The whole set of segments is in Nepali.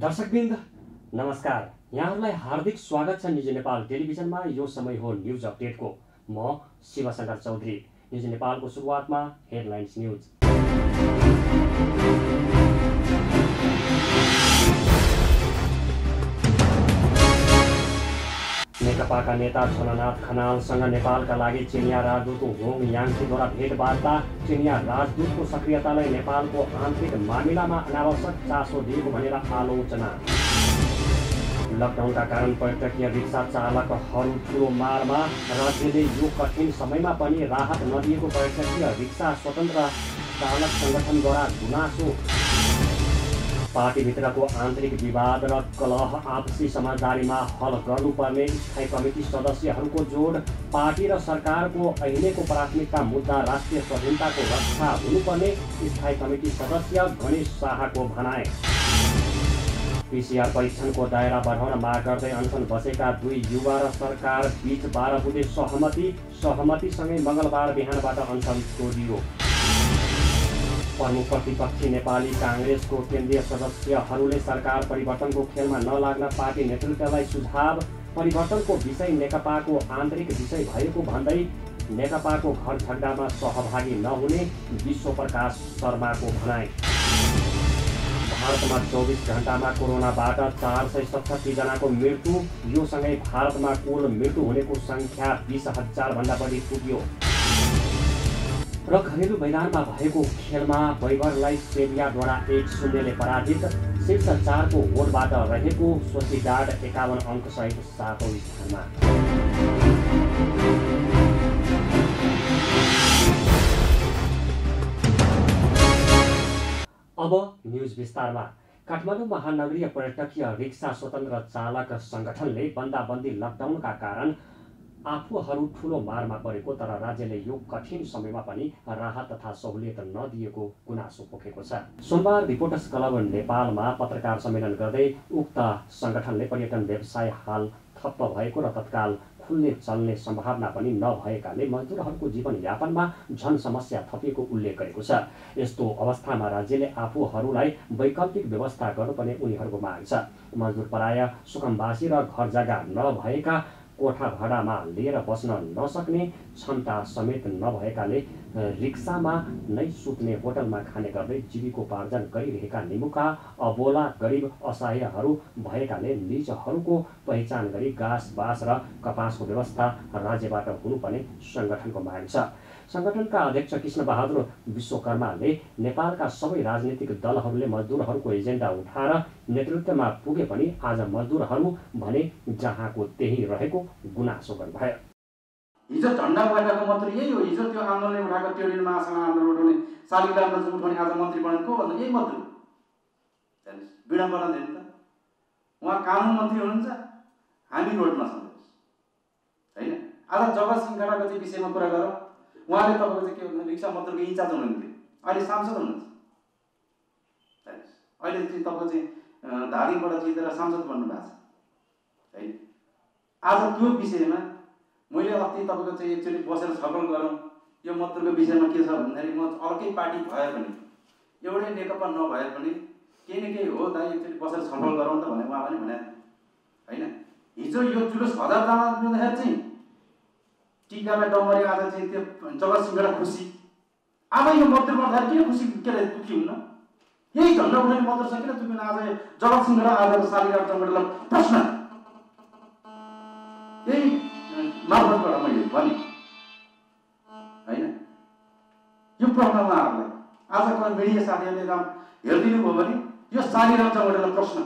दर्शकबिन्द नमस्कार। यहाँहरूलाई हार्दिक स्वागत छ निजी नेपाल टेलिभिजनमा। यो समय हो न्युज अपडेटको। म शिवशङ्कर चौधरी। निजी नेपालको सुरुवातमा हेडलाइन्स न्युज। नेकपाका नेता छलनाथ खनालसँग नेपालका लागि चिनिया राजदूत होङ याङसीद्वारा भेटवार्ता। चिनिया राजदूतको सक्रियतालाई नेपालको आन्तरिक मामिलामा अनावश्यक चासो दिएको भनेर आलोचना। लकडाउनका कारण पर्यटकीय रिक्सा चालकहरू ठुलो मारमा। राज्यले यो कठिन समयमा पनि राहत नदिएको पर्यटकीय रिक्सा स्वतन्त्र चालक सङ्गठनद्वारा गुनासो पार्टीभित्रको आन्तरिक विवाद र कलह आपसी समझदारीमा हल गर्नुपर्ने स्थायी कमिटी सदस्यहरूको जोड पार्टी र सरकारको अहिलेको प्राथमिकता मुद्दा राष्ट्रिय स्वाधीनताको रक्षा हुनुपर्ने स्थायी कमिटी सदस्य गणेश शाहको भनाए पिसिआर परीक्षणको दायरा बढाउन माग गर्दै अनसन बसेका दुई युवा र सरकार बीच बाह्र बुधे सहमति सहमतिसँगै मङ्गलबार बिहानबाट अनसन तोडियो। प्रमुख प्रतिपक्षी नेपाली काङ्ग्रेसको केन्द्रीय सदस्यहरूले सरकार परिवर्तनको खेलमा नलाग्न पार्टी नेतृत्वलाई सुझाव परिवर्तनको विषय नेकपाको आन्तरिक विषय भएको भन्दै नेकपाको घर झगडामा सहभागी नहुने विश्वप्रकाश शर्माको भनाइ। भारतमा चौबिस घन्टामा कोरोनाबाट चार सय सतसट्ठीजनाको मृत्यु यो सँगै भारतमा कुल मृत्यु हुनेको सङ्ख्या बिस हजारभन्दा बढी पुग्यो। र घरेलु मैदानमा भएको खेलमा बैभरलाई सेभियाद्वारा एक शून्यले पराजित। शीर्ष चारको होडबाट रहेको सोसिडाड एकाउन्न अङ्कसहित सातौँ स्थानमा। अब न्युज विस्तारमा। काठमाडौँ महानगरीय पर्यटकीय रिक्सा स्वतन्त्र चालक सङ्गठनले बन्दाबन्दी लकडाउनका कारण आफूहरू ठुलो मारमा परेको तर राज्यले यो कठिन समयमा पनि राहत तथा सहुलियत नदिएको गुनासो पोखेको छ। सोमबार रिपोर्टर्स क्लब नेपालमा पत्रकार सम्मेलन गर्दै उक्त सङ्गठनले पर्यटन व्यवसाय हाल ठप्प भएको र तत्काल खुल्ने चल्ने सम्भावना पनि नभएकाले मजदुरहरूको जीवनयापनमा झन समस्या थपिएको उल्लेख गरेको छ। यस्तो अवस्थामा राज्यले आफूहरूलाई वैकल्पिक व्यवस्था गर्नुपर्ने उनीहरूको माग छ। मजदुर प्राय सुकमवासी र घर जग्गा नभएका कोठा भाडामा लिएर बस्न नसक्ने क्षमता समेत नभएकाले रिक्सामा नै सुत्ने होटलमा खाने गर्दै जीविकोपार्जन गरिरहेका निमुखा अबोला गरिब असहायहरू भएकाले निजहरूको पहिचान गरी घाँस बाँस र कपासको व्यवस्था राज्यबाट हुनुपर्ने सङ्गठनको माग छ। सङ्गठनका अध्यक्ष कृष्ण बहादुर विश्वकर्माले नेपालका सबै राजनीतिक दलहरूले मजदुरहरूको एजेन्डा उठाएर नेतृत्वमा पुगे पनि आज मजदुरहरू भने जहाँको त्यही रहेको गुनासो गर्नुभयो। हिजो झन्डा उठाएको मन्त्री यही हो। हिजो त्यो आन्दोलनले उठाएको त्यो दिन महासङ्घ आन्दोलन उठाउने शालिग्राममा चाहिँ उठाउने आज मन्त्री बनेको को भन्दा यही मन्त्री विडम्बना दिनु त। उहाँ कानुन मन्त्री हुनुहुन्छ। हामी रोडमा छौँ। होइन? आज जगत सिंहडाको चाहिँ विषयमा कुरा गरौँ। उहाँले तपाईँको चाहिँ के भन्दा रिक्सा मन्त्रीको इन्चार्ज हुनुहुन्थ्यो। अहिले सांसद हुनुहुन्छ। अहिले चाहिँ तपाईँको चाहिँ धादिङबाट जितेर सांसद बन्नु भएको छ। है। आज त्यो विषयमा मैले अस्ति तपाईँको चाहिँ एक्चुअली बसेर छलफल गरौँ। यो मन्त्रीको विषयमा के छ भन्दाखेरि म अर्कै पार्टी भए पनि एउटै नेकपा नभए पनि केही न केही हो दाइ एक्चुअली बसेर छलफल गरौँ त भने उहाँ पनि भने होइन? हिजो यो जुलुस हजारजना लिँदाखेरि चाहिँ टिकामा डम्बरी आज चाहिँ त्यो जगत सिंहबाट खुसी। अब यो मन्त्री बन्दाखेरि किन खुसी? के अरे दुःखी हुन्न? यही झन्डा उठाउने मन्त्र छ किन तुमिन आज जगत सिंहबाट आज शालिग्राम चम्बरलाई प्रश्न। यही मार्फतबाट मैले भने। होइन? यो प्रश्न उहाँहरूलाई। आजको मिडिया साथीहरूले राम हेरिदिनु भयो भने यो शालिग्राम चम्बरलाई प्रश्न।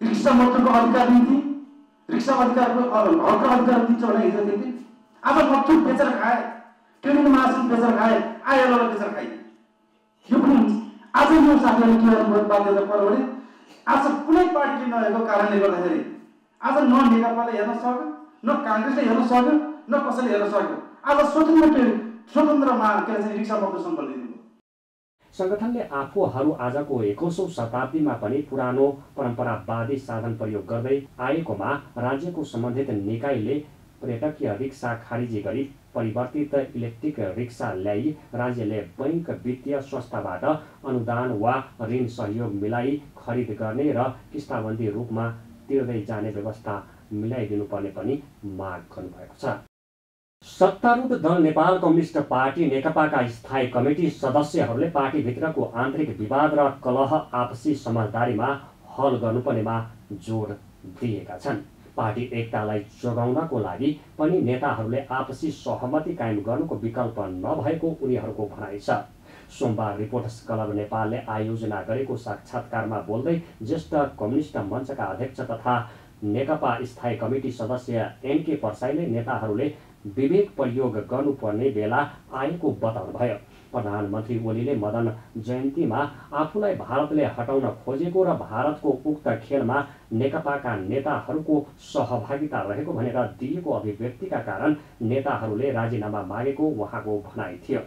रिक्सा मजदुरको अधिकार दिन्थे रिक्सा अधिकारको हकको अधिकार दिन्छ भने हिजो दिन्थे आज मजदुर बेचेर खाए ट्रेनिङ मासुम बेचेर खाए आइएलओ बेचेर खाए यो पनि हुन्छ आज यो साथीहरूले के गर्नुभयो बाध्यता पर्यो भने आज कुनै पार्टीले नहेरेको कारणले गर्दाखेरि आज न नेकपाले हेर्न सक्यो न काङ्ग्रेसले हेर्न सक्यो न कसैले हेर्न सक्यो आज स्वतन्त्र स्वतन्त्रमा के अरे रिक्सा सम्पर्क दिनुभयो सङ्गठनले आफूहरू आजको एकाउँसौँ शताब्दीमा पनि पुरानो परम्परावादी साधन प्रयोग गर्दै आएकोमा राज्यको सम्बन्धित निकायले पर्यटकीय रिक्सा खारिजी गरी परिवर्तित इलेक्ट्रिक रिक्सा ल्याई राज्यले बैङ्क वित्तीय संस्थाबाट अनुदान वा ऋण सहयोग मिलाई खरिद गर्ने र किस्ताबन्दी रूपमा तिर्दै जाने व्यवस्था मिलाइदिनुपर्ने पनि माग गर्नुभएको छ। सत्तारूढ दल नेपाल कम्युनिस्ट पार्टी नेकपाका स्थायी कमिटी सदस्यहरूले पार्टीभित्रको आन्तरिक विवाद र कलह आपसी समझदारीमा हल गर्नुपर्नेमा जोड दिएका छन्। पार्टी एकतालाई जोगाउनको लागि पनि नेताहरूले आपसी सहमति कायम गर्नुको विकल्प नभएको उनीहरूको भनाइ छ। सोमबार रिपोर्टर्स क्लब नेपालले आयोजना गरेको साक्षात्कारमा बोल्दै ज्येष्ठ कम्युनिस्ट मञ्चका अध्यक्ष तथा नेकपा स्थायी कमिटी सदस्य एनके पर्साईले नेताहरूले विवेक प्रयोग गर्नुपर्ने बेला आएको बताउनुभयो। प्रधानमन्त्री ओलीले मदन जयन्तीमा आफूलाई भारतले हटाउन खोजेको र भारतको उक्त खेलमा नेकपाका नेताहरूको सहभागिता रहेको भनेर दिएको अभिव्यक्तिका कारण नेताहरूले राजीनामा मागेको उहाँको भनाइ थियो।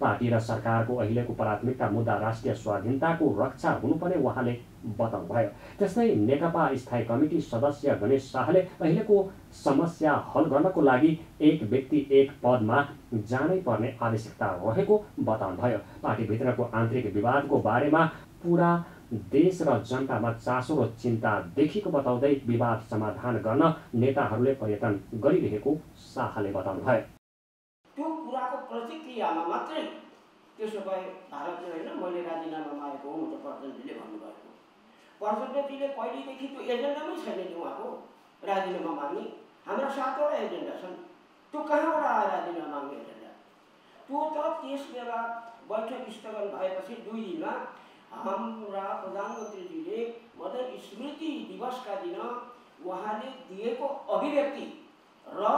पार्टी र सरकारको अहिलेको प्राथमिकता मुद्दा राष्ट्रिय स्वाधीनताको रक्षा हुनुपर्ने उहाँले बताउनुभयो। त्यस्तै नेकपा स्थायी कमिटी सदस्य गणेश शाहले अहिलेको समस्या हल गर्नको लागि एक व्यक्ति एक पदमा जानै पर्ने आवश्यकता रहेको बताउनुभयो। पार्टीभित्रको आन्तरिक विवादको बारेमा पुरा देश र जनतामा चासो र चिन्ता देखिएको बताउँदै विवाद समाधान गर्न नेताहरूले प्रयत्न गरिरहेको शाहले बताउनुभयो। कुराको प्रतिक्रियामा मात्रै त्यसो भए भारतले होइन मैले राजीनामा मागेको हो त प्रधानजीले भन्नुभएको प्रधानजीले पहिलेदेखि त्यो एजेन्डामै छैन नि उहाँको राजीनामा माग्ने। हाम्रा सातवटा एजेन्डा छन्। त्यो कहाँबाट आयो राजीनामा माग्ने एजेन्डा? त्यो त त्यस बेला बैठक स्थगन भएपछि दुई दिनमा हाम्रा प्रधानमन्त्रीजीले मदन स्मृति दिवसका दिन उहाँले दिएको अभिव्यक्ति र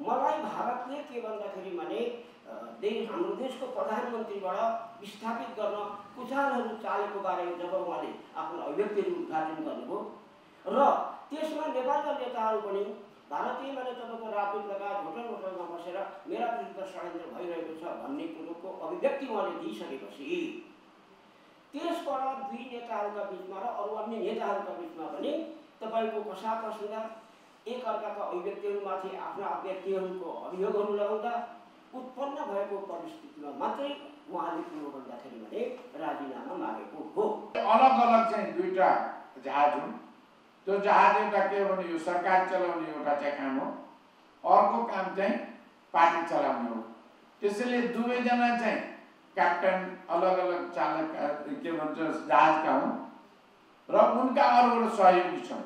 मलाई भारतले के भन्दाखेरि भने देश हाम्रो देशको प्रधानमन्त्रीबाट विस्थापित गर्न कुचालहरू चालेको बारेमा जब उहाँले आफ्नो अभिव्यक्तिहरू उद्घाटन गर्नुभयो र त्यसमा नेपालका नेताहरू पनि भारतीय माने तपाईँको राजदूत लगायत होटल होटलमा बसेर मेरा विरुद्ध षड्यन्त्र भइरहेको छ भन्ने कुरोको अभिव्यक्ति उहाँले दिइसकेपछि त्यसबाट दुई नेताहरूका बिचमा र अरू अन्य नेताहरूका बिचमा पनि तपाईँको कसा प्रसङ्ग एक अर्काका अभिव्यक्तिहरूमाथि आफ्ना व्यक्तिहरूको अभियोगहरू लगाउँदा उत्पन्न भएको परिस्थितिमा मात्रै उहाँले कुरो गर्दाखेरि भने राजीनामा मागेको हो। अलग अलग चाहिँ दुईवटा जहाज हुन्। त्यो जहाज एउटा के हो भने यो सरकार चलाउने एउटा चाहिँ काम हो। अर्को काम चाहिँ पार्टी चलाउने हो। त्यसैले दुवैजना चाहिँ क्याप्टन अलग अलग चालक के भन्छ जहाजका हुन्। र उनका अरू अरू सहयोगी छन्।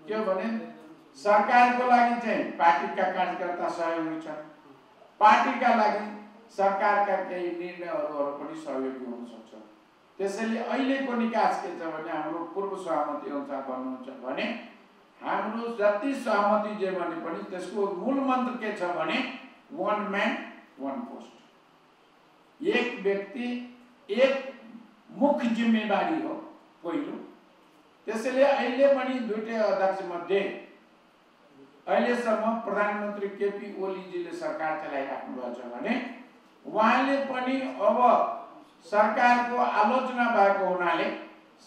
के भने सरकारको लागि चाहिँ पार्टीका कार्यकर्ता सहयोगी छन् पार्टीका लागि सरकारका केही निर्णयहरू पनि सहयोगी हुन सक्छ। त्यसैले अहिलेको निकास के छ भने हाम्रो पूर्व सहमति अनुसार गर्नुहुन्छ भने हाम्रो जति सहमति जे भने पनि त्यसको मूल मन्त्र के छ भने वान म्यान वान पोस्ट एक व्यक्ति एक मुख्य जिम्मेवारी हो पहिलो। त्यसैले अहिले पनि दुइटै अध्यक्ष मध्ये अहिलेसम्म प्रधानमन्त्री केपी ओलीजीले सरकार चलाइराख्नु भएको छ भने उहाँले पनि अब सरकारको आलोचना भएको हुनाले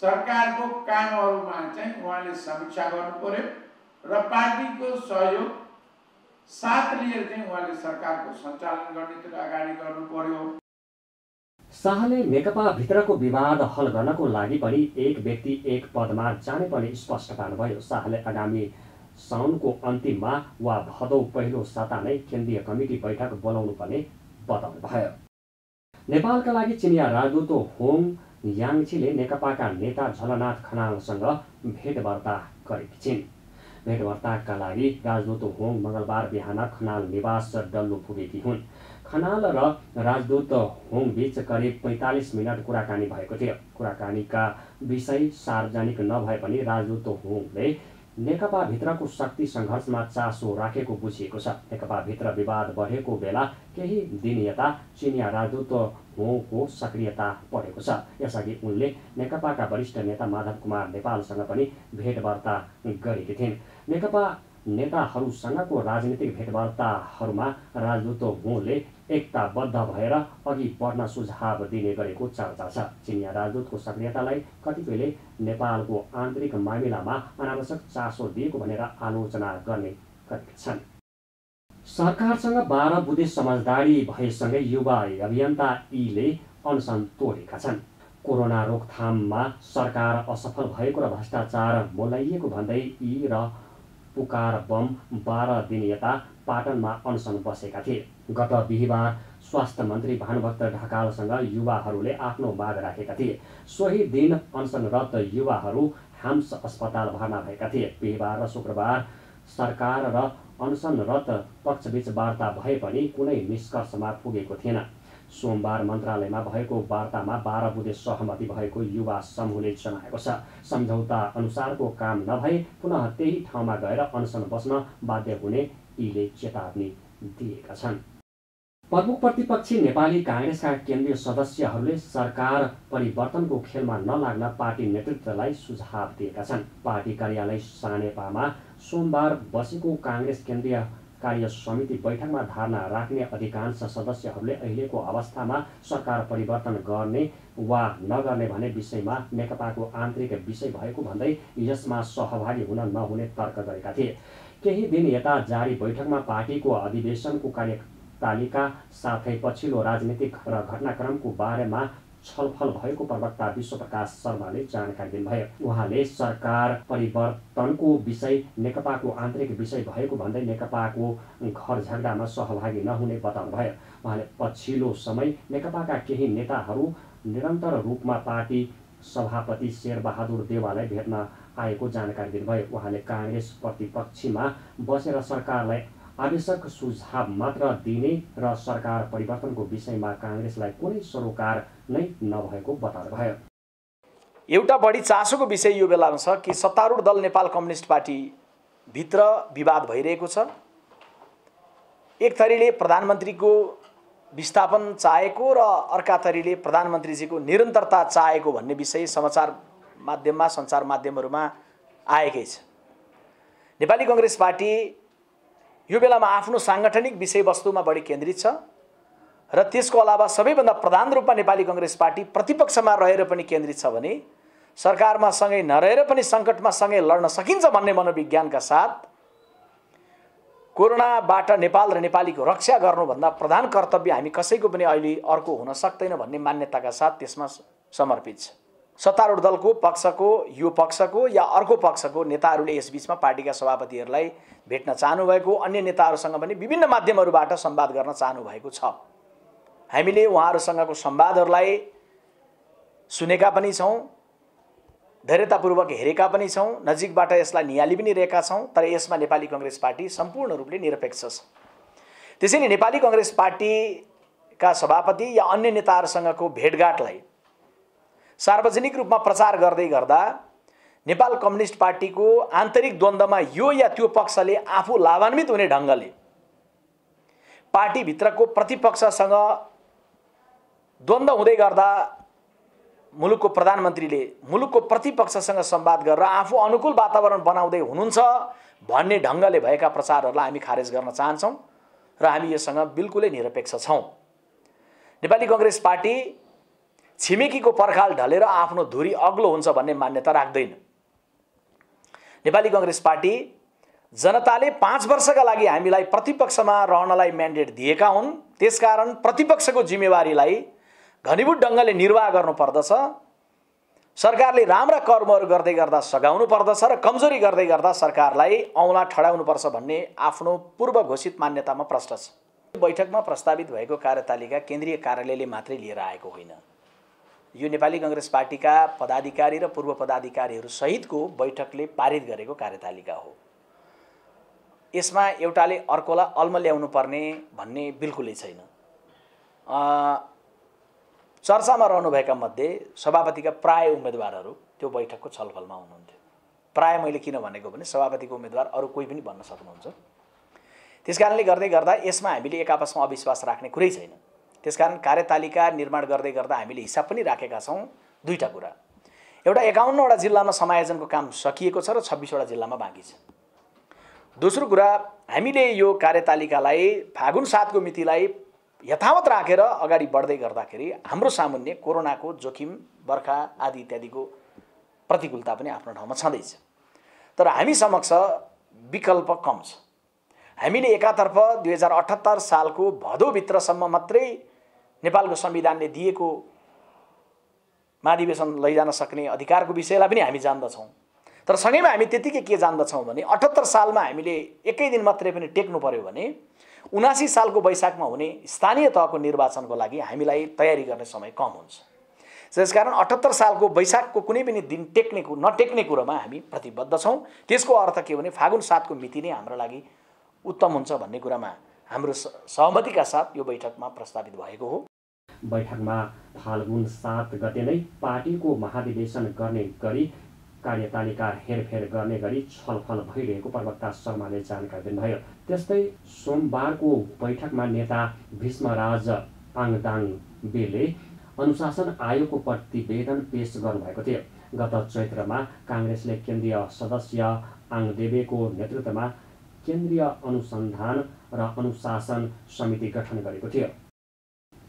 सरकारको कामहरूमा चाहिँ उहाँले समीक्षा गर्नु पर्यो र पार्टीको सहयोग साथ लिएर चाहिँ उहाँले सरकारको सञ्चालन गर्नेतिर अगाडि गर्नु पर्यो। शाहले नेकपा भित्रको विवाद हल गर्नको लागि पनि एक व्यक्ति एक पदमा जाने पनि स्पष्ट पार्नुभयो। शाहले आगामी साउनको अन्तिममा वा भदौ पहिलो साता नै केन्द्रीय कमिटी बैठक बोलाउनु पर्ने बताउनु भयो नेपालका लागि चिनिया राजदूत होङ याङछीले नेकपाका नेता झलनाथ खनालसँग भेटवार्ता गरेकी छिन्। भेटवार्ताका लागि राजदूत होङ मङ्गलबार बिहान खनाल निवास डल्लो पुगेकी हुन्। खनाल र राजदूत होङ बिच करिब पैँतालिस मिनट कुराकानी भएको थियो। कुराकानीका विषय सार्वजनिक नभए पनि राजदूत होङले नेकपाभित्रको शक्ति सङ्घर्षमा चासो राखेको बुझिएको छ। नेकपाभित्र विवाद बढेको बेला केही दिन यता चिनिया राजदूत होको सक्रियता बढेको छ। यसअघि उनले नेकपाका वरिष्ठ नेता माधव कुमार नेपालसँग पनि भेटवार्ता गरेकी थिइन्। नेकपा नेताहरूसँगको राजनीतिक भेटवार्ताहरूमा राजदूत हुले एकताबद्ध भएर अघि बढ्न सुझाव दिने गरेको चर्चा छ। चिनिया राजदूतको सक्रियतालाई कतिपयले नेपालको आन्तरिक मामिलामा अनावश्यक चासो दिएको भनेर आलोचना गर्ने गरेका छन्। सरकारसँग बाह्र बुधे समझदारी भएसँगै युवा अभियन्ता यीले अनसन तोडेका छन्। कोरोना रोकथाममा सरकार असफल भएको र भ्रष्टाचार मोलाइएको भन्दै यी र पुकार बम बाह्र दिन यता पाटनमा अनसन बसेका थिए। गत बिहिबार स्वास्थ्य मन्त्री भानुभक्त ढकालसँग युवाहरूले आफ्नो माग राखेका थिए। सोही दिन अनसनरत युवाहरू हाम्स अस्पताल भर्ना भएका थिए। बिहिबार र शुक्रबार सरकार र अनसनरत पक्षबीच वार्ता भए पनि कुनै निष्कर्षमा पुगेको थिएन। सोमबार मन्त्रालयमा भएको वार्तामा बाह्र बुधे सहमति भएको युवा समूहले जनाएको छ। सम्झौता अनुसारको काम नभए पुनः त्यही ठाउँमा गएर अनसन बस्न बाध्य हुने यीले चेतावनी दिएका छन्। प्रमुख प्रतिपक्षी नेपाली काङ्ग्रेसका केन्द्रीय सदस्यहरूले सरकार परिवर्तनको खेलमा नलाग्न पार्टी नेतृत्वलाई सुझाव दिएका छन्। पार्टी कार्यालय सानेपामा सोमबार बसेको काङ्ग्रेस केन्द्रीय कार्य समिति बैठकमा धारणा राख्ने अधिकांश सदस्यहरूले अहिलेको अवस्थामा सरकार परिवर्तन गर्ने वा नगर्ने भन्ने विषयमा नेकपाको आन्तरिक विषय भएको भन्दै यसमा सहभागी हुन नहुने तर्क गरेका थिए। केही दिन यता जारी बैठकमा पार्टीको अधिवेशनको कार्यतालिका साथै पछिल्लो राजनीतिक र घटनाक्रमको बारेमा छलफल भएको प्रवक्ता विश्वप्रकाश शर्माले जानकारी दिनुभयो। उहाँले सरकार परिवर्तनको विषय नेकपाको आन्तरिक विषय भएको भन्दै नेकपाको घर झगडामा सहभागी नहुने बताउनुभयो। उहाँले पछिल्लो समय नेकपाका केही नेताहरू निरन्तर रूपमा पार्टी सभापति शेरबहादुर देवालाई भेट्न आएको जानकारी दिनुभयो। उहाँले काङ्ग्रेस प्रतिपक्षीमा बसेर सरकारलाई आवश्यक सुझाव मात्र दिने र सरकार परिवर्तनको विषयमा काङ्ग्रेसलाई कुनै सरोकार नै नभएको बताउनुभयो। एउटा बढी चासोको विषय यो बेलामा छ कि सत्तारूढ दल नेपाल कम्युनिस्ट पार्टीभित्र विवाद भइरहेको छ। एक थरीले प्रधानमन्त्रीको विस्थापन चाहेको र अर्का थरीले प्रधानमन्त्रीजीको निरन्तरता चाहेको भन्ने विषय समाचार माध्यममा सञ्चार माध्यमहरूमा आएकै छ। नेपाली कङ्ग्रेस पार्टी यो बेलामा आफ्नो साङ्गठनिक विषयवस्तुमा बढी केन्द्रित छ र त्यसको अलावा सबैभन्दा प्रधान रूपमा नेपाली कङ्ग्रेस पार्टी प्रतिपक्षमा रहेर पनि केन्द्रित छ भने सरकारमा सँगै नरहेर पनि सङ्कटमा सँगै लड्न सकिन्छ भन्ने मनोविज्ञानका साथ कोरोनाबाट नेपाल र नेपालीको रक्षा गर्नुभन्दा प्रधान कर्तव्य हामी कसैको पनि अहिले अर्को हुन सक्दैन भन्ने मान्यताका साथ त्यसमा समर्पित छ। सत्तारूढ दलको पक्षको यो पक्षको या अर्को पक्षको नेताहरूले यसबिचमा पार्टीका सभापतिहरूलाई भेट्न चाहनुभएको अन्य नेताहरूसँग पनि विभिन्न माध्यमहरूबाट संवाद गर्न चाहनुभएको छ। हामीले उहाँहरूसँगको संवादहरूलाई सुनेका पनि छौँ धैर्यतापूर्वक हेरेका पनि छौँ नजिकबाट यसलाई निहाली पनि रहेका छौँ तर यसमा नेपाली कङ्ग्रेस पार्टी सम्पूर्ण रूपले निरपेक्ष छ। त्यसैले नेपाली कङ्ग्रेस पार्टीका सभापति या अन्य नेताहरूसँगको भेटघाटलाई सार्वजनिक रूपमा प्रचार गर्दै गर्दा नेपाल कम्युनिस्ट पार्टीको आन्तरिक द्वन्द्वमा यो या त्यो पक्षले आफू लाभान्वित हुने ढङ्गले पार्टीभित्रको प्रतिपक्षसँग द्वन्द्व हुँदै गर्दा मुलुकको प्रधानमन्त्रीले मुलुकको प्रतिपक्षसँग संवाद गरेर आफू अनुकूल वातावरण बनाउँदै हुनुहुन्छ भन्ने ढङ्गले भएका प्रचारहरूलाई हामी खारेज गर्न चाहन्छौँ र हामी योसँग बिल्कुलै निरपेक्ष छौँ। नेपाली कङ्ग्रेस पार्टी छिमेकीको पर्खाल ढलेर आफ्नो धुरी अग्लो हुन्छ भन्ने मान्यता राख्दैन। नेपाली कङ्ग्रेस पार्टी जनताले पाँच वर्षका लागि हामीलाई प्रतिपक्षमा रहनलाई म्यान्डेट दिएका हुन्। त्यसकारण प्रतिपक्षको जिम्मेवारीलाई घनीभूत ढङ्गले निर्वाह गर्नुपर्दछ। सरकारले राम्रा कर्महरू गर्दै गर्दा सघाउनु पर्दछ र कमजोरी गर्दै गर्दा सरकारलाई औँला ठडाउनुपर्छ भन्ने आफ्नो पूर्व घोषित मान्यतामा प्रष्ट छ। बैठकमा प्रस्तावित भएको कार्यतालिका केन्द्रीय कार्यालयले मात्रै लिएर आएको होइन। यो नेपाली कङ्ग्रेस पार्टीका पदाधिकारी र पूर्व पदाधिकारीहरू सहितको बैठकले पारित गरेको कार्यतालिका हो। यसमा एउटाले अर्कोलाई अल्म ल्याउनु पर्ने भन्ने बिल्कुलै छैन। चर्चामा रहनुभएका मध्ये सभापतिका प्राय उम्मेदवारहरू त्यो बैठकको छलफलमा हुनुहुन्थ्यो। प्राय मैले किन भनेको भने सभापतिको उम्मेदवार अरू कोही पनि भन्न सक्नुहुन्छ। त्यस कारणले गर्दै गर्दा यसमा हामीले एक आपसमा अविश्वास राख्ने कुरै छैन। त्यसकारण कार्यतालिका निर्माण गर्दै गर्दा हामीले हिसाब पनि राखेका छौँ दुईवटा कुरा। एउटा एकाउन्नवटा जिल्लामा समायोजनको काम सकिएको छ र छब्बिसवटा जिल्लामा बाँकी छ। दोस्रो कुरा हामीले यो कार्यतालिकालाई फागुन सातको मितिलाई यथावत राखेर अगाडि बढ्दै गर्दाखेरि हाम्रो सामुन्य कोरोनाको जोखिम बर्खा आदि इत्यादिको प्रतिकूलता पनि आफ्नो ठाउँमा छँदैछ। तर हामी समक्ष विकल्प कम छ। हामीले एकातर्फ दुई हजार अठहत्तर सालको भदौभित्रसम्म मात्रै नेपालको संविधानले दिएको महाधिवेशन लैजान सक्ने अधिकारको विषयलाई पनि हामी जान्दछौँ। तर सँगैमा हामी त्यतिकै के जान्दछौँ भने अठहत्तर सालमा हामीले एकै दिन मात्रै पनि टेक्नु पर्यो भने उनासी सालको वैशाखमा हुने स्थानीय तहको निर्वाचनको लागि हामीलाई तयारी गर्ने समय कम हुन्छ। त्यसकारण अठहत्तर सालको वैशाखको कुनै पनि दिन टेक्ने नटेक्ने कुरोमा हामी प्रतिबद्ध छौँ। त्यसको अर्थ के भने फागुन सातको मिति नै हाम्रो लागि उत्तम हुन्छ भन्ने कुरामा हाम्रो सहमतिका साथ यो बैठकमा प्रस्तावित भएको हो। बैठकमा फाल्गुन सात गते नै पार्टीको महाधिवेशन गर्ने गरी कार्यतालिका हेरफेर गर्ने गरी छलफल भइरहेको प्रवक्ता शर्माले जानकारी दिनुभयो। त्यस्तै सोमबारको बैठकमा नेता भीष्मराज आङदाङ बेले अनुशासन आयोगको प्रतिवेदन पेश गर्नुभएको थियो। गत चैत्रमा काङ्ग्रेसले केन्द्रीय सदस्य आङदेवेको नेतृत्वमा केन्द्रीय अनुसन्धान र अनुशासन समिति गठन गरेको थियो।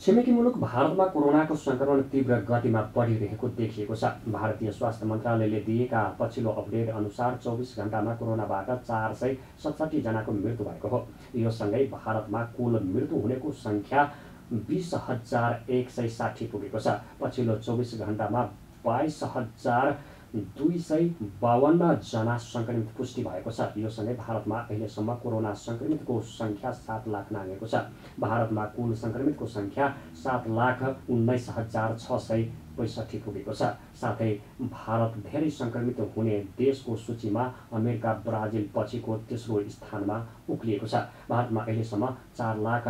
छिमेकी मुलुक भारतमा कोरोनाको सङ्क्रमण तीव्र गतिमा बढिरहेको देखिएको छ। भारतीय स्वास्थ्य मन्त्रालयले दिएका पछिल्लो अपडेट अनुसार चौबिस घन्टामा कोरोनाबाट चार सय सतसट्ठीजनाको मृत्यु भएको हो। यो सँगै भारतमा कुल मृत्यु हुनेको सङ्ख्या बिस हजार एक सय साठी पुगेको छ। पछिल्लो चौबिस घन्टामा बाइस हजार दुई सय बाहन्नजना सङ्क्रमित पुष्टि भएको छ। यो सँगै भारतमा अहिलेसम्म कोरोना सङ्क्रमितको सङ्ख्या सात लाख नागेको छ। भारतमा कुल सङ्क्रमितको सङ्ख्या सात लाख उन्नाइस हजार छ सय पैँसठी पुगेको छ। साथै भारत धेरै सङ्क्रमित हुने देशको सूचीमा अमेरिका ब्राजिल पछिको तेस्रो स्थानमा उक्लिएको छ। भारतमा अहिलेसम्म चार लाख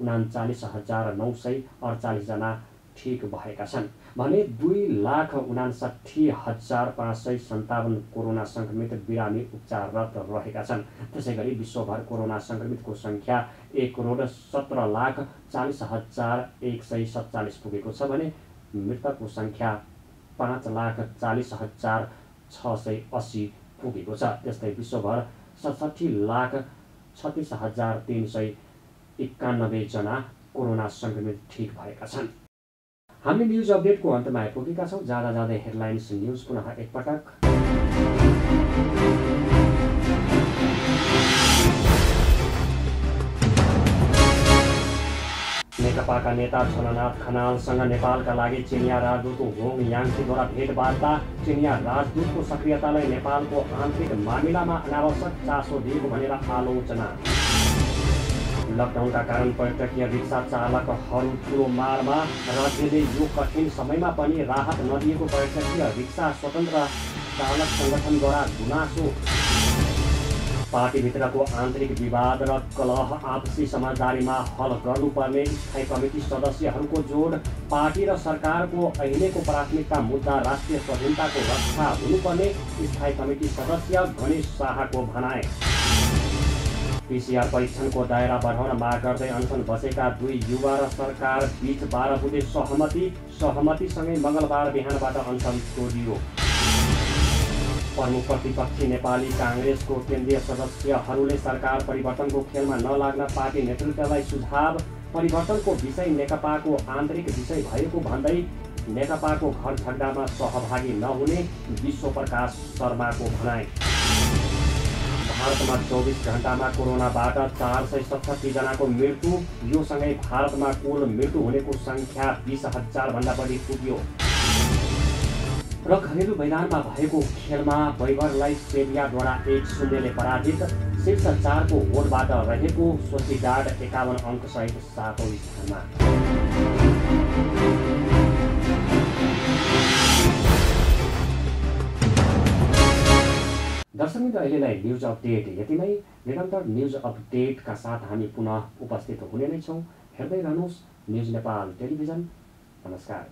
उनाचालिस हजार नौ सय अडचालिसजना ठिक भएका छन्। भने दुई लाख उनासाठी हजार पाँच सय सन्ताउन्न कोरोना सङ्क्रमित बिरामी उपचाररत रहेका छन्। त्यसै गरी विश्वभर कोरोना सङ्क्रमितको सङ्ख्या एक करोड सत्र लाख चालिस हजार एक सय सत्तालिस पुगेको छ भने मृतकको सङ्ख्या पाँच लाख चालिस हजार छ सय अस्सी पुगेको छ। त्यस्तै विश्वभर सडसठी लाख छत्तिस हजार तिन सय एकानब्बेजना कोरोना सङ्क्रमित ठिक भएका छन्। हामी न्युज अपडेटको अन्तमा आइपुगेका छौँ। जाँदा जाँदै हेडलाइन्स न्युज पुनः एकपटक। नेकपाका नेता छलनाथ खनालसँग नेपालका लागि चिनिया राजदूत होङ याङसीद्वारा भेटवार्ता। चिनिया राजदूतको सक्रियतालाई नेपालको आन्तरिक मामिलामा अनावश्यक चासो दिएको भनेर आलोचना। लकडाउनका कारण पर्यटकीय रिक्सा चालकहरू ठुलो मारमा राज्यले यो कठिन समयमा पनि राहत नदिएको पर्यटकीय रिक्सा स्वतन्त्र चालक सङ्गठनद्वारा गुनासो। पार्टीभित्रको आन्तरिक विवाद र कलह आपसी समझदारीमा हल गर्नुपर्ने स्थायी कमिटी सदस्यहरूको जोड पार्टी र सरकारको अहिलेको प्राथमिकता मुद्दा राष्ट्रिय स्वाधीनताको रक्षा हुनुपर्ने स्थायी कमिटी सदस्य गणेश शाहको भनाए पिसिआर परीक्षणको दायरा बढाउन माग गर्दै अनसन बसेका दुई युवा र सरकार बिच बाह्र बुधे सहमति सहमतिसँगै मङ्गलबार बिहानबाट अनसन तोडियो। प्रमुख प्रतिपक्षी नेपाली काङ्ग्रेसको केन्द्रीय सदस्यहरूले सरकार परिवर्तनको खेलमा नलाग्न पार्टी नेतृत्वलाई सुझाव परिवर्तनको विषय नेकपाको आन्तरिक विषय भएको भन्दै नेकपाको घर झगडामा सहभागी नहुने विश्वप्रकाश शर्माको भनाइ। भारतमा चौबिस घन्टामा कोरोनाबाट चार सय सतसट्ठीजनाको मृत्यु यो सँगै भारतमा कुल मृत्यु हुनेको सङ्ख्या बिस हजारभन्दा बढी पुग्यो। र घरेलु मैदानमा भएको खेलमा वैभरलाई सेभियाद्वारा एक शून्यले पराजित शीर्ष चारको होडबाट रहेको सोसिडाड एकाउन्न अङ्कसहित सातौँ स्थानमा। दर्शक मित्र अहिलेलाई न्युज अपडेट यति नै। निरन्तर न्युज अपडेटका साथ हामी पुनः उपस्थित हुने नै छौँ। हेर्दै रहनुहोस् न्युज नेपाल टेलिभिजन। नमस्कार।